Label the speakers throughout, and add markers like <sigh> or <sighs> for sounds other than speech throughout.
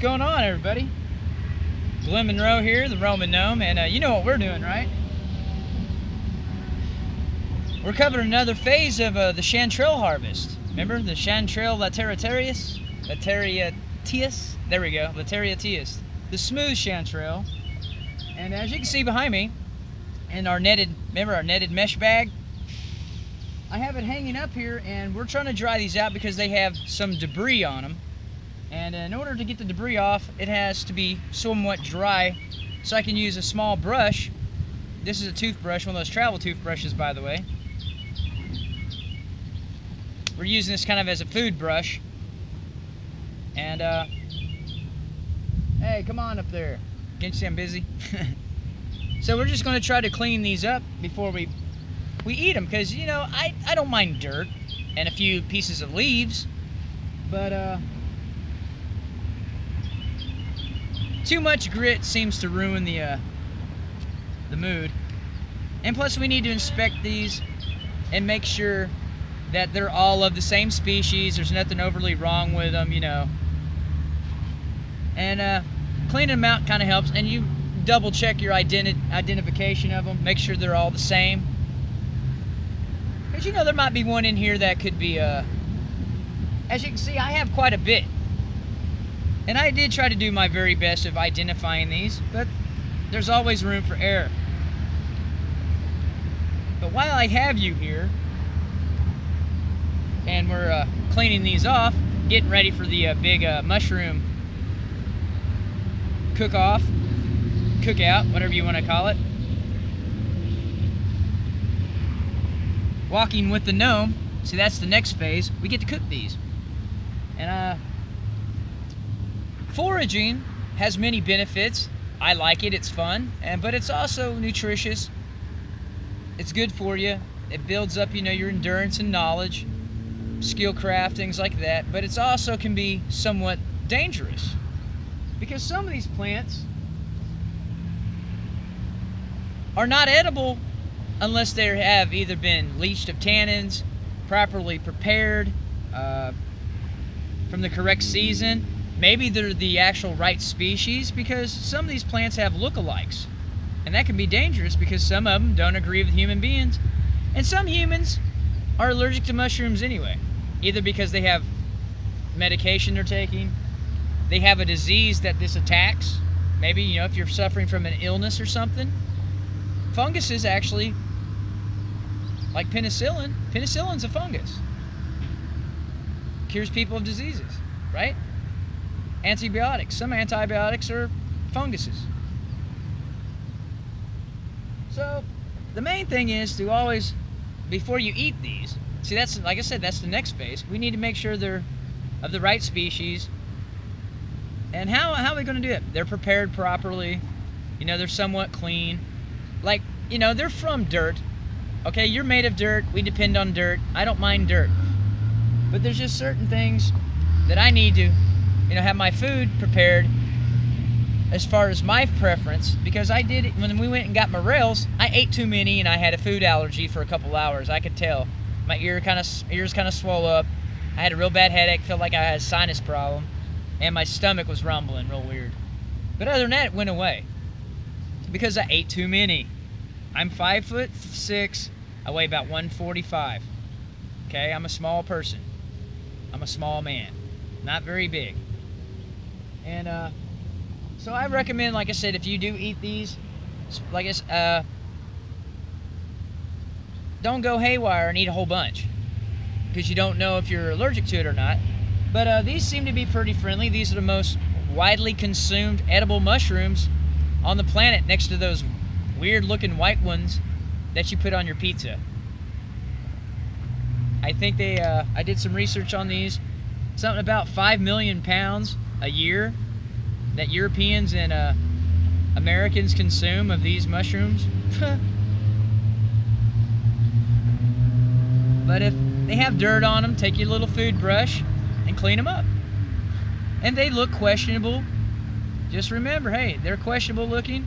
Speaker 1: What's going on, everybody? Glenn Munro here, the Roaming Gnome, and uh, you know what we're doing, right? We're covering another phase of uh, the chanterelle harvest. Remember the chanterelle lateritius? Lateritius? There we go, lateritius. The smooth chanterelle. And as you can see behind me, in our netted, remember our netted mesh bag? I have it hanging up here, and we're trying to dry these out because they have some debris on them. And in order to get the debris off, it has to be somewhat dry. So I can use a small brush. This is a toothbrush, one of those travel toothbrushes, by the way. We're using this kind of as a food brush. And, uh, hey, come on up there. Can't you see I'm busy? <laughs> so we're just going to try to clean these up before we we eat them because you know I, I don't mind dirt and a few pieces of leaves but uh too much grit seems to ruin the uh, the mood. And plus we need to inspect these and make sure that they're all of the same species. There's nothing overly wrong with them, you know. And uh, cleaning them out kind of helps. And you double check your identi identification of them. Make sure they're all the same. Because you know there might be one in here that could be, uh, as you can see, I have quite a bit. And I did try to do my very best of identifying these, but there's always room for error. But while I have you here, and we're uh, cleaning these off, getting ready for the uh, big uh, mushroom cook-off, cookout, whatever you want to call it. Walking with the gnome, see that's the next phase, we get to cook these. And uh, Foraging has many benefits. I like it, it's fun, and but it's also nutritious. It's good for you. It builds up, you know, your endurance and knowledge, skill craft, things like that. But it's also can be somewhat dangerous because some of these plants are not edible unless they have either been leached of tannins, properly prepared uh, from the correct season, maybe they're the actual right species because some of these plants have lookalikes. And that can be dangerous because some of them don't agree with human beings. And some humans are allergic to mushrooms anyway, either because they have medication they're taking, they have a disease that this attacks. Maybe, you know, if you're suffering from an illness or something. Fungus is actually like penicillin. Penicillin's a fungus. Cures people of diseases, right? Antibiotics. Some antibiotics are funguses. So the main thing is to always, before you eat these, see that's, like I said, that's the next phase. We need to make sure they're of the right species. And how, how are we going to do it? They're prepared properly. You know, they're somewhat clean. Like, you know, they're from dirt. Okay, you're made of dirt. We depend on dirt. I don't mind dirt. But there's just certain things that I need to you know, have my food prepared as far as my preference because I did it when we went and got morels, I ate too many and I had a food allergy for a couple hours. I could tell. My ear kind of ears kind of swelled up. I had a real bad headache, felt like I had a sinus problem, and my stomach was rumbling real weird. But other than that, it went away because I ate too many. I'm five foot six. I weigh about 145. Okay, I'm a small person. I'm a small man, not very big. And uh, so I recommend, like I said, if you do eat these, like I said, uh, don't go haywire and eat a whole bunch because you don't know if you're allergic to it or not. But uh, these seem to be pretty friendly. These are the most widely consumed edible mushrooms on the planet next to those weird looking white ones that you put on your pizza. I think they, uh, I did some research on these. Something about 5 million pounds a year that Europeans and uh, Americans consume of these mushrooms. <laughs> but if they have dirt on them, take your little food brush and clean them up. And they look questionable. Just remember, hey, they're questionable looking,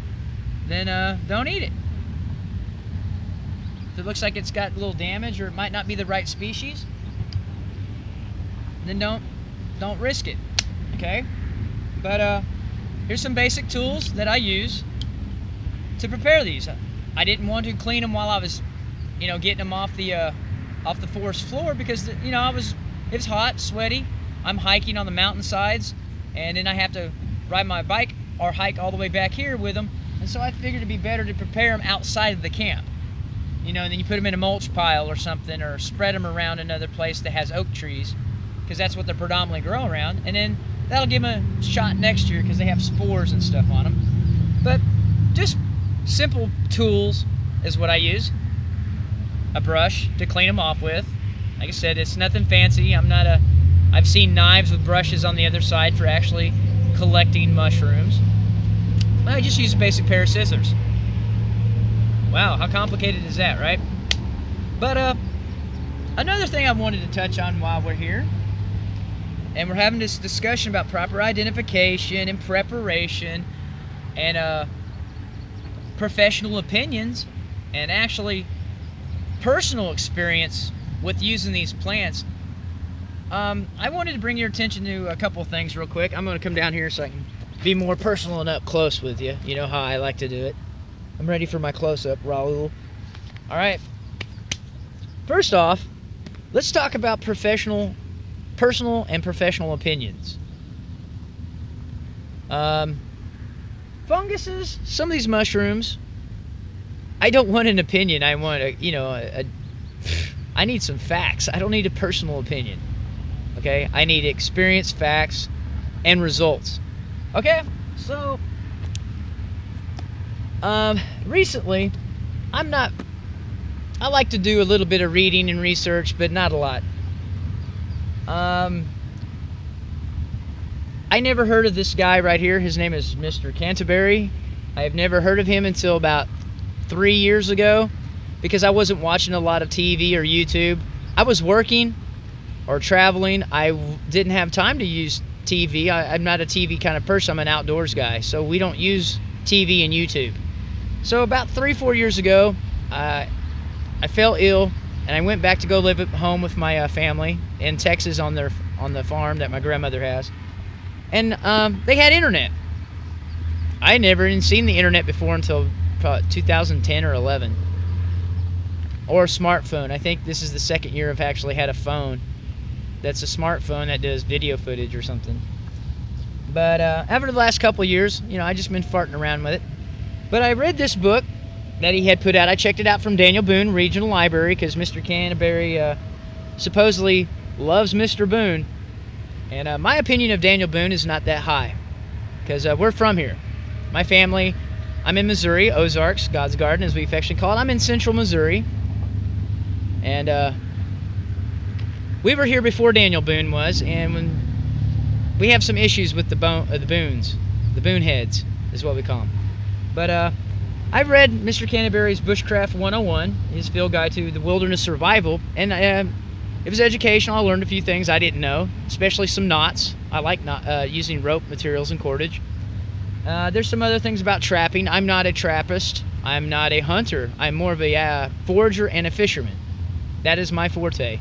Speaker 1: then uh, don't eat it. If it looks like it's got a little damage or it might not be the right species, then don't don't risk it okay? But uh, here's some basic tools that I use to prepare these. I didn't want to clean them while I was, you know, getting them off the uh, off the forest floor because you know I was it was hot, sweaty. I'm hiking on the mountainsides, and then I have to ride my bike or hike all the way back here with them. And so I figured it'd be better to prepare them outside of the camp. You know, and then you put them in a mulch pile or something, or spread them around another place that has oak trees, because that's what they're predominantly grow around. And then that'll give them a shot next year because they have spores and stuff on them. But just simple tools is what I use. A brush to clean them off with. Like I said, it's nothing fancy. I'm not a. I've seen knives with brushes on the other side for actually collecting mushrooms. I just use a basic pair of scissors. Wow, how complicated is that, right? But uh, another thing I wanted to touch on while we're here, and we're having this discussion about proper identification and preparation, and uh, professional opinions, and actually personal experience with using these plants. Um, I wanted to bring your attention to a couple things real quick. I'm going to come down here so I can be more personal and up close with you. You know how I like to do it. I'm ready for my close up, Raul. All right. First off, let's talk about professional, personal, and professional opinions. Um, funguses, some of these mushrooms, I don't want an opinion. I want a, you know, a, a <sighs> I need some facts. I don't need a personal opinion. Okay? I need experience, facts, and results. Okay? So, um, recently, I'm not. I like to do a little bit of reading and research, but not a lot. Um, I never heard of this guy right here. His name is Mr. Canterbury. I have never heard of him until about three years ago because I wasn't watching a lot of TV or YouTube. I was working or traveling. I didn't have time to use TV. I, am not a TV kind of person. I'm an outdoors guy, so we don't use TV and YouTube. So about three, four years ago, uh, I fell ill, and I went back to go live at home with my uh, family in Texas on their on the farm that my grandmother has, and um, they had internet. I never even seen the internet before until 2010 or 11, or a smartphone. I think this is the second year I've actually had a phone that's a smartphone that does video footage or something. But uh, after the last couple years, you know, I just been farting around with it. But I read this book that he had put out. I checked it out from Daniel Boone Regional Library because Mr. Canterbury uh, supposedly loves Mr. Boone. And uh, my opinion of Daniel Boone is not that high because uh, we're from here. My family, I'm in Missouri, Ozarks, God's Garden, as we affectionately call it. I'm in central Missouri. And uh, we were here before Daniel Boone was, and when we have some issues with the bone, uh, the Boones, the Boone heads is what we call them. But uh, I've read Mr. Canterbury's Bushcraft 101, his field guide to the wilderness survival, and uh, it was educational. I learned a few things I didn't know, especially some knots. I like not, uh, using rope materials and cordage. Uh, there's some other things about trapping. I'm not a trappist. I'm not a hunter. I'm more of a uh, forager and a fisherman. That is my forte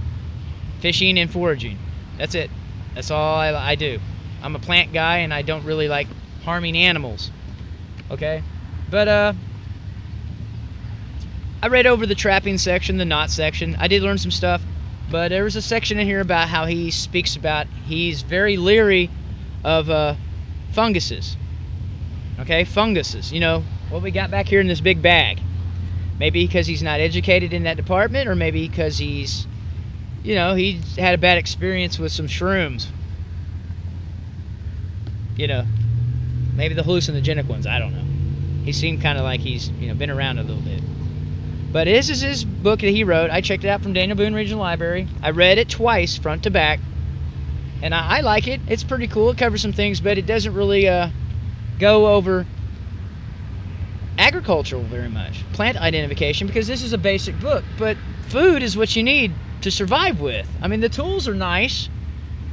Speaker 1: fishing and foraging. That's it. That's all I, I do. I'm a plant guy and I don't really like harming animals. Okay? But, uh, I read over the trapping section, the knot section. I did learn some stuff, but there was a section in here about how he speaks about he's very leery of uh, funguses. Okay, funguses. You know what we got back here in this big bag. Maybe because he's not educated in that department, or maybe because he's you know, he had a bad experience with some shrooms. You know, maybe the hallucinogenic ones. I don't know. He seemed kind of like he's you know been around a little bit. But this is his book that he wrote. I checked it out from Daniel Boone Regional Library. I read it twice, front to back, and I, I like it. It's pretty cool. It covers some things, but it doesn't really uh, go over agricultural very much, plant identification, because this is a basic book. But food is what you need to survive with. I mean, the tools are nice.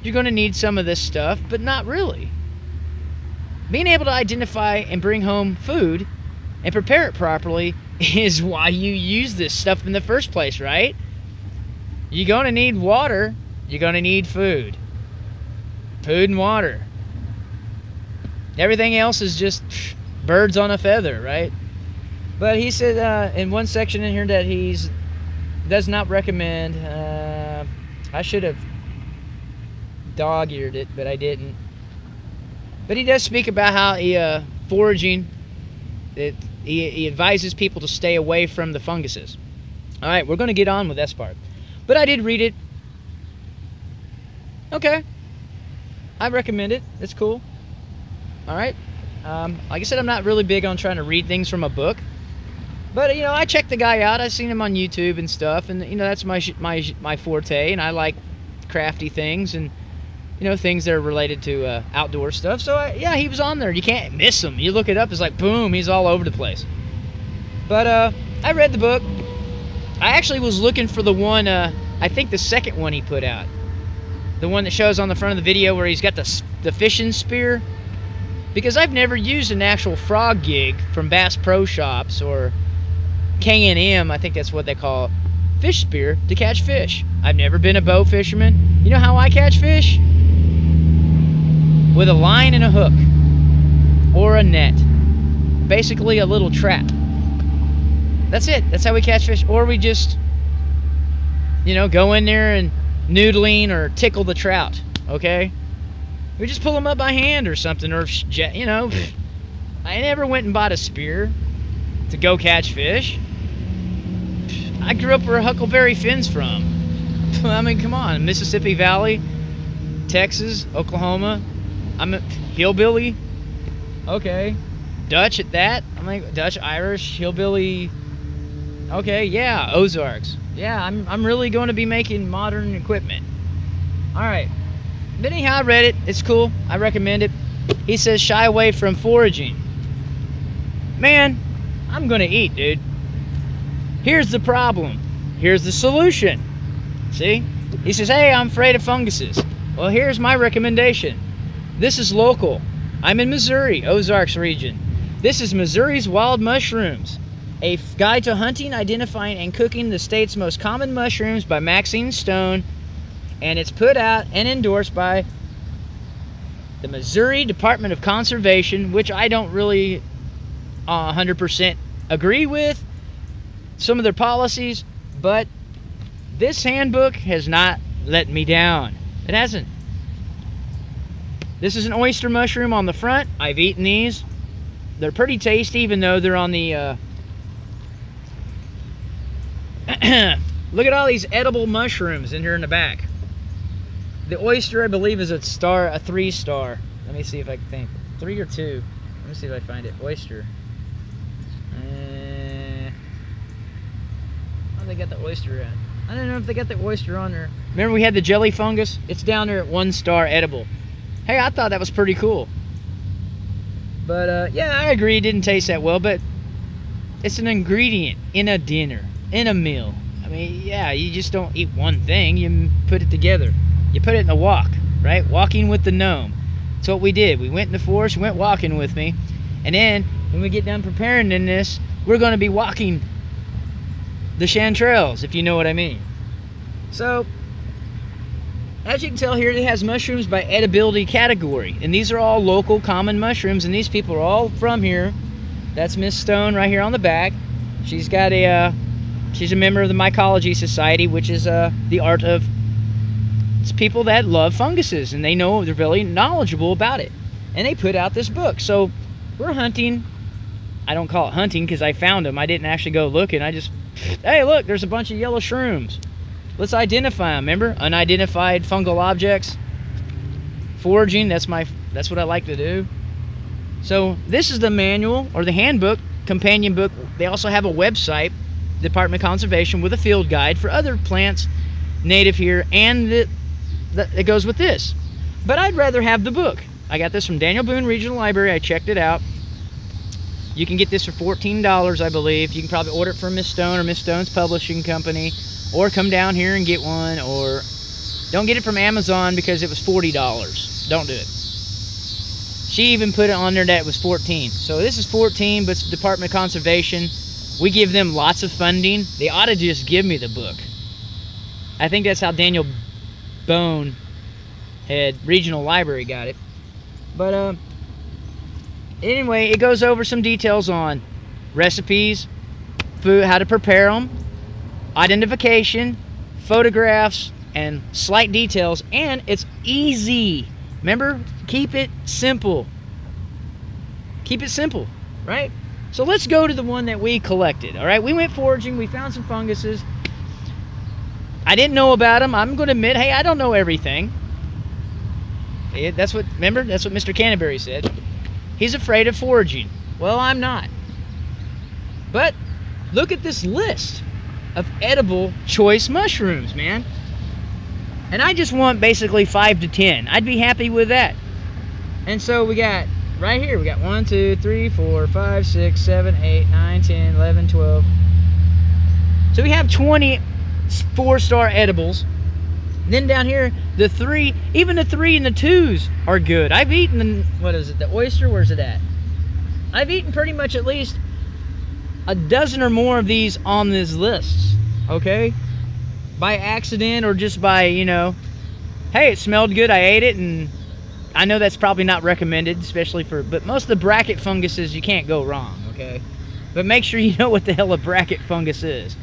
Speaker 1: You're going to need some of this stuff, but not really. Being able to identify and bring home food and prepare it properly is why you use this stuff in the first place, right? You're going to need water, you're going to need food. Food and water. Everything else is just birds on a feather, right? But he said uh, in one section in here that he's does not recommend. Uh, I should have dog-eared it, but I didn't. But he does speak about how he uh, foraging. It, he, he advises people to stay away from the funguses. All right, we're going to get on with this part. But I did read it. Okay. I recommend it. It's cool. All right. Um, like I said, I'm not really big on trying to read things from a book. But you know, I checked the guy out. I've seen him on YouTube and stuff, and you know that's my my my forte. And I like crafty things and you know things that are related to uh, outdoor stuff. So yeah, he was on there. You can't miss him. You look it up, it's like boom, he's all over the place. But uh, I read the book. I actually was looking for the one. Uh, I think the second one he put out, the one that shows on the front of the video where he's got the the fishing spear. Because I've never used an actual frog gig from Bass Pro Shops or K&M, I think that's what they call it, fish spear to catch fish. I've never been a bow fisherman. You know how I catch fish? With a line and a hook or a net. Basically a little trap. That's it. That's how we catch fish. Or we just, you know, go in there and noodling or tickle the trout. Okay? We just pull them up by hand or something. Or, you know, I never went and bought a spear to go catch fish. I grew up where Huckleberry Finn's from. <laughs> I mean, come on, Mississippi Valley, Texas, Oklahoma. I'm a hillbilly. Okay, Dutch at that. I'm like Dutch, Irish, hillbilly. Okay, yeah, Ozarks. Yeah, I'm I'm really going to be making modern equipment. All right. But anyhow, I read it. It's cool. I recommend it. He says shy away from foraging. Man, I'm gonna eat, dude. Here's the problem. Here's the solution. See? He says, Hey, I'm afraid of funguses. Well, here's my recommendation. This is local. I'm in Missouri, Ozarks region. This is Missouri's Wild Mushrooms, a guide to hunting, identifying, and cooking the state's most common mushrooms by Maxine Stone, and it's put out and endorsed by the Missouri Department of Conservation, which I don't really uh, 100% agree with, some of their policies, but this handbook has not let me down. It hasn't. This is an oyster mushroom on the front. I've eaten these. They're pretty tasty, even though they're on the. Uh... <clears throat> Look at all these edible mushrooms in here in the back. The oyster, I believe, is a star, a three star. Let me see if I can think. Three or two. Let me see if I find it. Oyster. they got the oyster at? I don't know if they got the oyster on there. Remember we had the jelly fungus? It's down there at one star edible. Hey, I thought that was pretty cool. But uh, yeah, I agree it didn't taste that well, but it's an ingredient in a dinner, in a meal. I mean, yeah, you just don't eat one thing, you put it together. You put it in a wok, right? Walking with the gnome. That's what we did. We went in the forest, went walking with me. And then when we get done preparing in this, we're going to be walking the chanterelles, if you know what I mean. So, as you can tell here, it has mushrooms by edibility category. And these are all local common mushrooms, and these people are all from here. That's Miss Stone right here on the back. She's got a, uh, she's a member of the Mycology Society, which is uh, the art of, it's people that love funguses, and they know, they're really knowledgeable about it. And they put out this book. So, we're hunting. I don't call it hunting because I found them. I didn't actually go looking. I just Hey, look, there's a bunch of yellow shrooms. Let's identify them, remember? Unidentified fungal objects. Foraging, that's my that's what I like to do. So this is the manual or the handbook, companion book. They also have a website, Department of Conservation, with a field guide for other plants native here, and that it goes with this. But I'd rather have the book. I got this from Daniel Boone Regional Library. I checked it out. You can get this for $14, I believe. You can probably order it from Miss Stone or Miss Stone's publishing company, or come down here and get one, or don't get it from Amazon because it was $40. Don't do it. She even put it on there that it was 14. So this is 14, but it's Department of Conservation. We give them lots of funding. They ought to just give me the book. I think that's how Daniel Bone head regional library got it. But uh, anyway, it goes over some details on recipes, food, how to prepare them, identification, photographs, and slight details, and it's easy. Remember, keep it simple. Keep it simple, right? So let's go to the one that we collected. All right, we went foraging, we found some funguses. I didn't know about them. I'm going to admit, hey, I don't know everything. that's what, remember, that's what Mr. Canterbury said. He's afraid of foraging. Well, I'm not. But look at this list of edible choice mushrooms, man. And I just want basically five to ten. I'd be happy with that. And so we got right here, we got 1, 2, 3, 4, 5, 6, 7, 8, 9, 10, 11, 12. So we have 20 four star edibles. And then down here, the three, even the three and the twos are good. I've eaten, the, what is it, the oyster? Where's it at? I've eaten pretty much at least a dozen or more of these on this list, okay? By accident or just by, you know, hey, it smelled good, I ate it, and I know that's probably not recommended, especially for, but most of the bracket funguses, you can't go wrong, okay? But make sure you <laughs> know what the hell a bracket fungus is.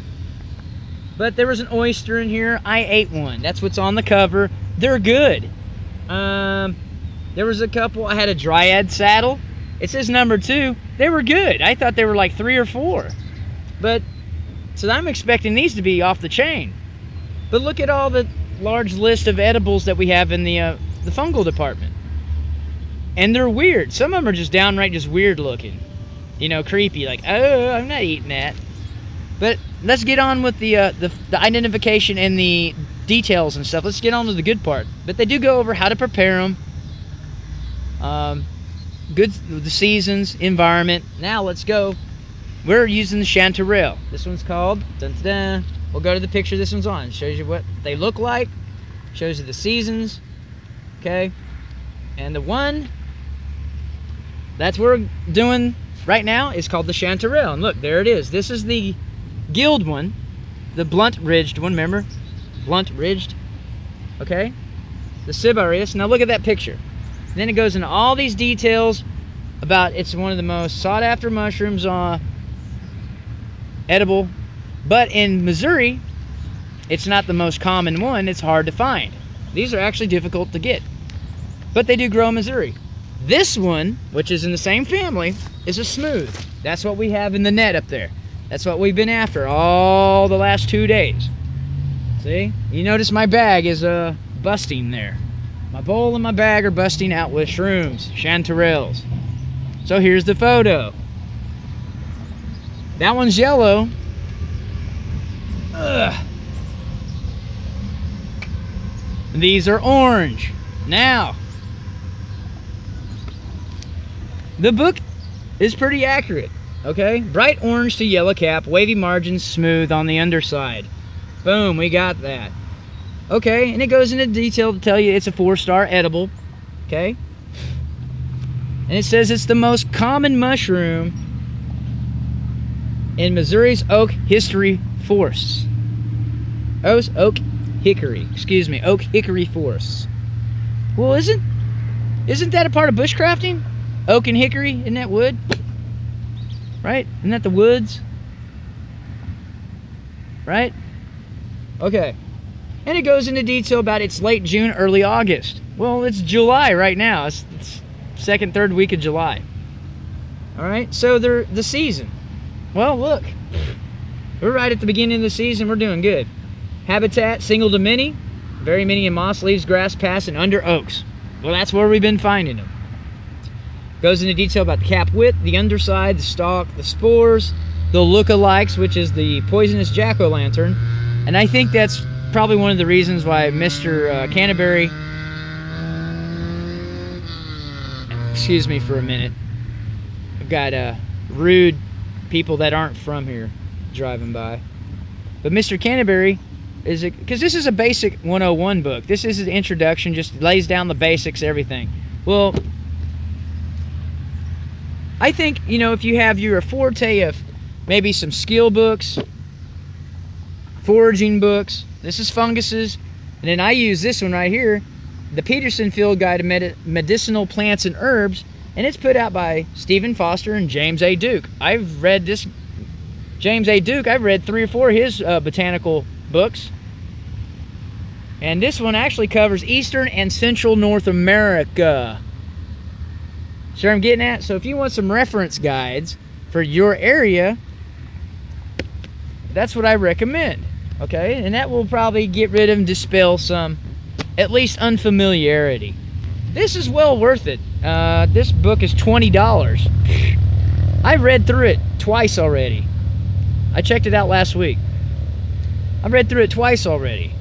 Speaker 1: But there was an oyster in here. I ate one. That's what's on the cover. They're good. Um, there was a couple. I had a dryad saddle. It says number two. They were good. I thought they were like three or four. But, so I'm expecting these to be off the chain. But look at all the large list of edibles that we have in the, uh, the fungal department. And they're weird. Some of them are just downright just weird looking. You know, creepy. Like, oh, I'm not eating that. But let's get on with the, uh, the, the identification and the details and stuff. Let's get on to the good part. But they do go over how to prepare them, um, good the seasons, environment. Now let's go. We're using the chanterelle. This one's called. Dun, dun, dun. We'll go to the picture this one's on. Shows you what they look like. Shows you the seasons. Okay. And the one that's what we're doing right now is called the chanterelle. And look, there it is. This is the Guild one, the blunt ridged one, remember? Blunt ridged. Okay? The Cibarius. Now look at that picture. And then it goes into all these details about it's one of the most sought after mushrooms uh, edible. But in Missouri, it's not the most common one. It's hard to find. These are actually difficult to get. But they do grow in Missouri. This one, which is in the same family, is a smooth. That's what we have in the net up there. That's what we've been after all the last two days. See? You notice my bag is uh, busting there. My bowl and my bag are busting out with shrooms, chanterelles. So here's the photo. That one's yellow. Ugh. These are orange. Now, the book is pretty accurate. Okay, bright orange to yellow cap, wavy margins, smooth on the underside. Boom, we got that. Okay, and it goes into detail to tell you it's a four-star edible. Okay, and it says it's the most common mushroom in Missouri's oak history forests. Oh, oak hickory, excuse me, oak hickory forests. Well, isn't isn't that a part of bushcrafting? Oak and hickory, isn't that wood? Right? Isn't that the woods? Right? Okay. And it goes into detail about it's late June, early August. Well, it's July right now. It's, it's second, third week of July. All right. So they're the season. Well, look. We're right at the beginning of the season. We're doing good. Habitat single to many, very many in moss, leaves, grass, pass, and under oaks. Well, that's where we've been finding them. Goes into detail about the cap width, the underside, the stalk, the spores, the lookalikes, which is the poisonous jack-o'-lantern. And I think that's probably one of the reasons why Mr. Uh, Canterbury... Excuse me for a minute. I've got uh, rude people that aren't from here driving by. But Mr. Canterbury is it because this is a basic 101 book. This is an introduction, just lays down the basics, everything. Well, I think, you know, if you have your forte of maybe some skill books, foraging books, this is funguses, and then I use this one right here, the Peterson Field Guide to Medicinal Plants and Herbs. and it's put out by Steven Foster and James A. Duke. I've read this James A. Duke. I've read three or four of his uh, botanical books, and this one actually covers Eastern and Central North America. Sure, I'm getting at. So if you want some reference guides for your area, that's what I recommend. Okay, and that will probably get rid of and dispel some, at least unfamiliarity. This is well worth it. Uh, this book is $20. I've read through it twice already. I checked it out last week. I've read through it twice already.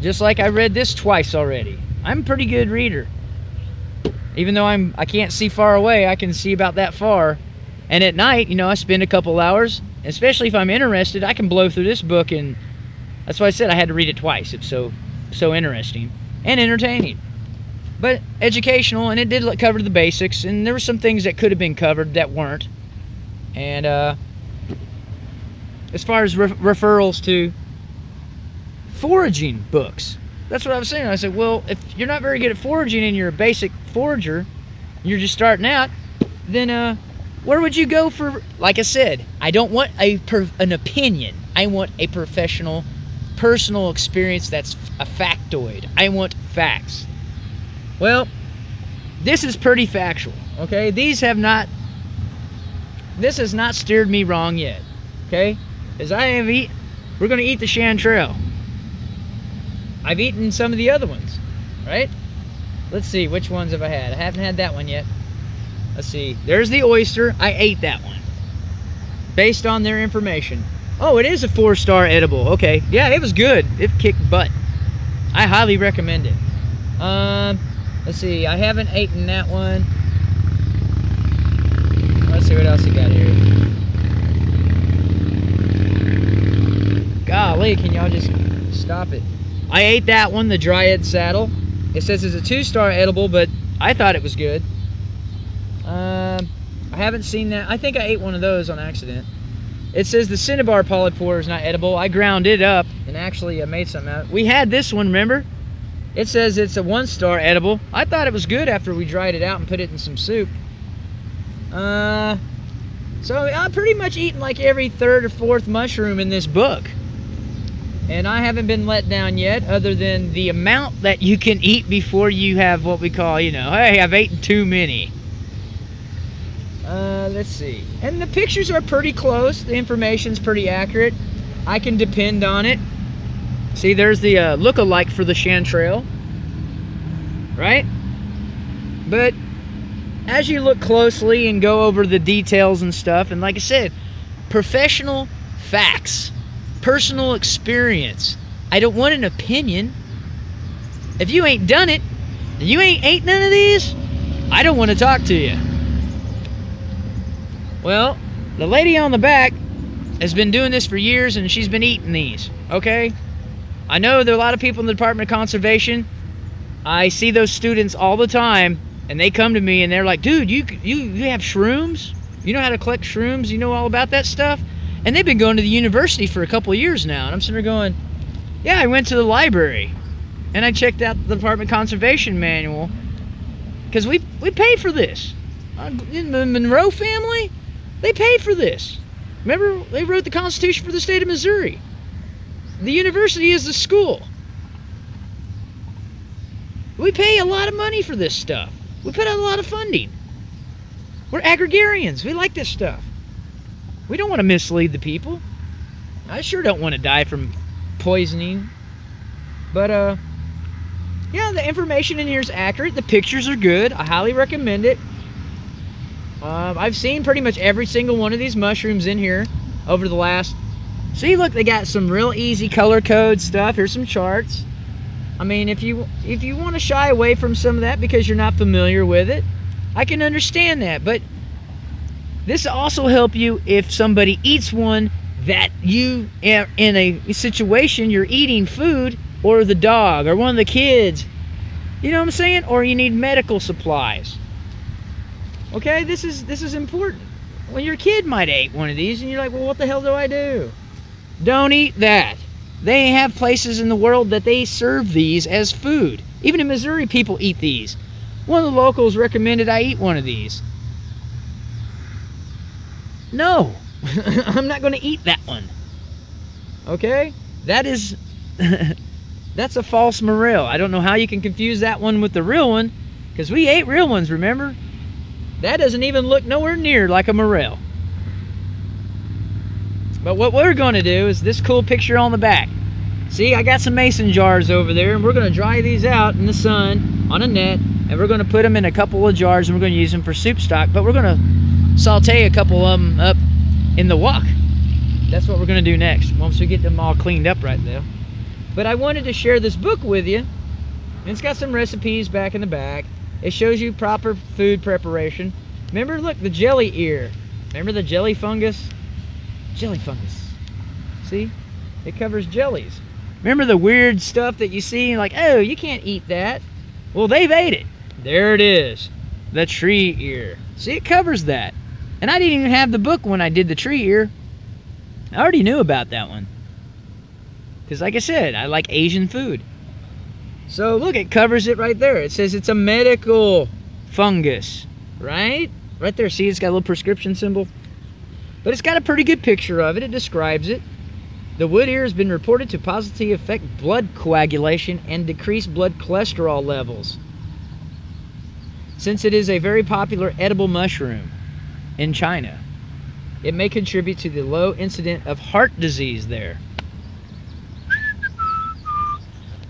Speaker 1: Just like I read this twice already. I'm a pretty good reader. Even though I'm I can't see far away, I can see about that far. And at night, you know, I spend a couple hours, especially if I'm interested, I can blow through this book and that's why I said I had to read it twice. It's so so interesting and entertaining. But educational and it did cover the basics and there were some things that could have been covered that weren't. And uh as far as re- referrals to foraging books. That's what I was saying. I said, well, if you're not very good at foraging and you're a basic forager, you're just starting out, then uh, where would you go for? Like I said, I don't want a an opinion. I want a professional, personal experience that's a factoid. I want facts. Well, this is pretty factual. Okay, these have not. This has not steered me wrong yet. Okay, as I have eat, we're gonna eat the chanterelle. I've eaten some of the other ones, right? Let's see, which ones have I had? I haven't had that one yet. Let's see. There's the oyster. I ate that one. Based on their information. Oh, it is a four-star edible. Okay. Yeah, it was good. It kicked butt. I highly recommend it. Um, let's see. I haven't eaten that one. Let's see what else you got here. Golly, can y'all just stop it? I ate that one, the Dryad Saddle. It says it's a two-star edible, but I thought it was good. Um, I haven't seen that. I think I ate one of those on accident. It says the cinnabar polypore is not edible. I ground it up and actually I made something out. We had this one, remember? It says it's a one-star edible. I thought it was good after we dried it out and put it in some soup. Uh, so I'm pretty much eating like every third or fourth mushroom in this book. And I haven't been let down yet, other than the amount that you can eat before you have what we call, you know, hey, I've eaten too many. Uh, let's see. And the pictures are pretty close. The information's pretty accurate. I can depend on it. See, there's the uh, look-alike for the chanterelle. Right? But as you look closely and go over the details and stuff, and like I said, professional facts personal experience. I don't want an opinion. If you ain't done it, and you ain't ate none of these, I don't want to talk to you. Well, the lady on the back has been doing this for years and she's been eating these, okay? I know there are a lot of people in the Department of Conservation. I see those students all the time and they come to me and they're like, "Dude, you you you have shrooms? You know how to collect shrooms? You know all about that stuff?" And they've been going to the university for a couple years now. And I'm sitting there going, yeah, I went to the library and I checked out the Department of Conservation manual because we, we pay for this. Uh, the Munro family, they paid for this. Remember, they wrote the Constitution for the state of Missouri. The university is the school. We pay a lot of money for this stuff. We put out a lot of funding. We're agrarians. We like this stuff. We don't want to mislead the people. I sure don't want to die from poisoning. But, uh, yeah, the information in here is accurate. The pictures are good. I highly recommend it. Uh, I've seen pretty much every single one of these mushrooms in here over the last. See, look, they got some real easy color code stuff. Here's some charts. I mean, if you if you want to shy away from some of that because you're not familiar with it, I can understand that. But this also help you if somebody eats one that you in a situation you're eating food or the dog or one of the kids. You know what I'm saying? Or you need medical supplies. Okay, this is this is important. When your kid might eat one of these and you're like, "Well, what the hell do I do?" Don't eat that. They have places in the world that they serve these as food. Even in Missouri people eat these. One of the locals recommended I eat one of these. No, <laughs> I'm not going to eat that one. Okay? That is, <laughs> that's a false morel. I don't know how you can confuse that one with the real one, because we ate real ones, remember? That doesn't even look nowhere near like a morel. But what we're going to do is this cool picture on the back. See, I got some mason jars over there, and we're going to dry these out in the sun on a net, and we're going to put them in a couple of jars, and we're going to use them for soup stock, but we're going to saute a couple of them up in the wok. That's what we're going to do next, once we get them all cleaned up right there. But I wanted to share this book with you, and it's got some recipes back in the back. It shows you proper food preparation. Remember, look, the jelly ear. Remember the jelly fungus? Jelly fungus. See? It covers jellies. Remember the weird stuff that you see like, oh, you can't eat that. Well, they've ate it. There it is. The tree ear. See, it covers that. And I didn't even have the book when I did the tree ear. I already knew about that one. Because like I said, I like Asian food. So look, it covers it right there. It says it's a medical fungus, right? Right there, see it's got a little prescription symbol. But it's got a pretty good picture of it. It describes it. The wood ear has been reported to positively affect blood coagulation and decrease blood cholesterol levels. Since it is a very popular edible mushroom in China, it may contribute to the low incidence of heart disease there.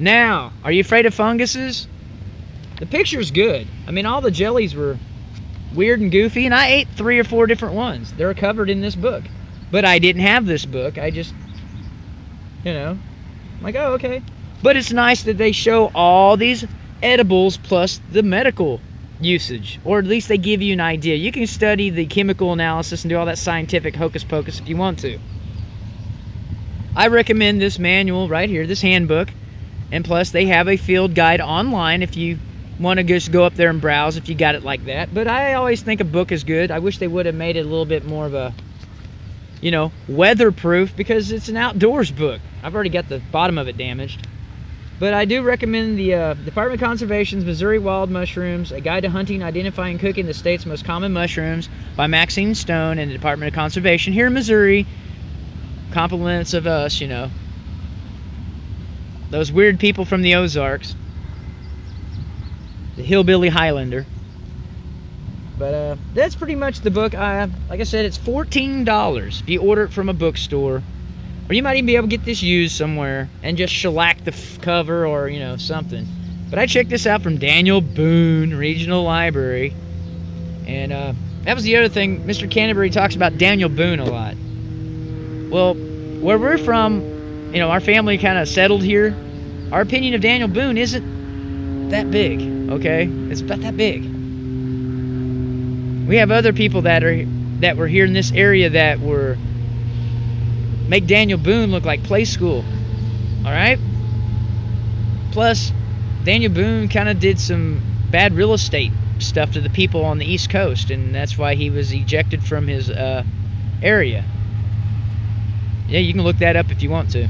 Speaker 1: Now, are you afraid of funguses? The picture's good. I mean, all the jellies were weird and goofy, and I ate three or four different ones. They're covered in this book. But I didn't have this book. I just you know, I'm like, oh, okay. But it's nice that they show all these edibles plus the medical usage, or at least they give you an idea. You can study the chemical analysis and do all that scientific hocus pocus if you want to. I recommend this manual right here, this handbook, and plus they have a field guide online if you want to just go up there and browse if you got it like that. But I always think a book is good. I wish they would have made it a little bit more of a you know, weatherproof because it's an outdoors book. I've already got the bottom of it damaged. But I do recommend the uh, Department of Conservation's Missouri Wild Mushrooms, A Guide to Hunting, Identifying, Cooking the State's Most Common Mushrooms by Maxine Stone and the Department of Conservation here in Missouri. Compliments of us, you know. Those weird people from the Ozarks. The Hillbilly Highlander. But uh, that's pretty much the book. I, like I said, it's $14 if you order it from a bookstore. Or you might even be able to get this used somewhere and just shellac the cover or, you know, something. But I checked this out from Daniel Boone Regional Library. And uh, that was the other thing. Mr. Canterbury talks about Daniel Boone a lot. Well, where we're from, you know, our family kind of settled here. Our opinion of Daniel Boone isn't that big, okay? It's about that big. We have other people that are that were here in this area that were make Daniel Boone look like play school. All right? Plus Daniel Boone kind of did some bad real estate stuff to the people on the East Coast, and that's why he was ejected from his uh, area. Yeah, you can look that up if you want to.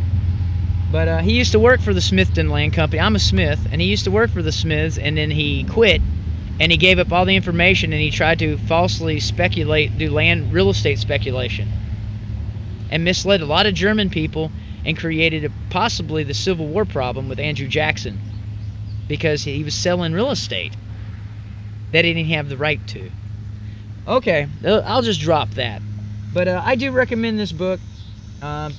Speaker 1: But uh, he used to work for the Smithton Land Company. I'm a Smith, and he used to work for the Smiths, and then he quit and he gave up all the information and he tried to falsely speculate, do land real estate speculation, and misled a lot of German people and created a, possibly the Civil War problem with Andrew Jackson because he was selling real estate that he didn't have the right to. Okay, I'll just drop that. But uh, I do recommend this book. Uh,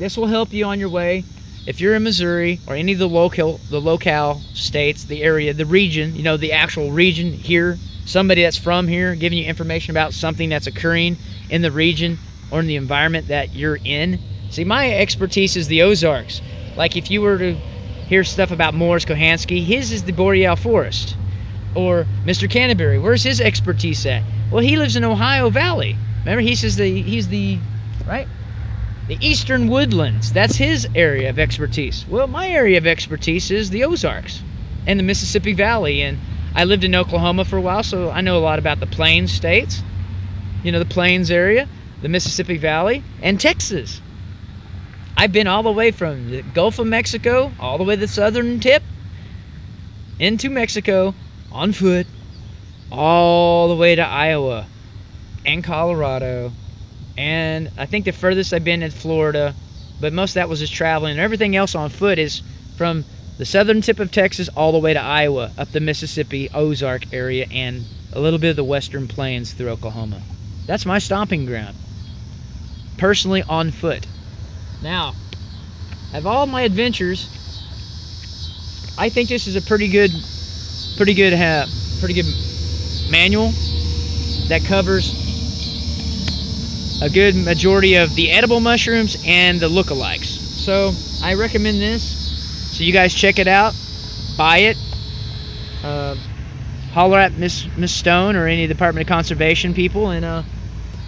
Speaker 1: this will help you on your way if you're in Missouri or any of the local the locale states, the area, the region, you know, the actual region here, somebody that's from here giving you information about something that's occurring in the region or in the environment that you're in. See, my expertise is the Ozarks. Like if you were to hear stuff about Mors Kochanski, his is the Boreal Forest. Or Mr. Canterbury, where's his expertise at? Well, he lives in Ohio Valley. Remember, he says the he's the right the eastern woodlands. That's his area of expertise. Well, my area of expertise is the Ozarks and the Mississippi Valley. And I lived in Oklahoma for a while, so I know a lot about the Plains states, you know, the Plains area, the Mississippi Valley, and Texas. I've been all the way from the Gulf of Mexico, all the way to the southern tip, into Mexico on foot, all the way to Iowa and Colorado, and I think the furthest I've been in Florida, but most of that was just traveling. And everything else on foot is from the southern tip of Texas all the way to Iowa, up the Mississippi Ozark area, and a little bit of the western plains through Oklahoma. That's my stomping ground. Personally on foot. Now, of all my adventures, I think this is a pretty good, pretty good, uh, pretty good manual that covers a good majority of the edible mushrooms and the lookalikes. So I recommend this. So you guys check it out, buy it, uh, holler at Miss Miss Stone or any Department of Conservation people, and uh,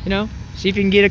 Speaker 1: you know, see if you can get a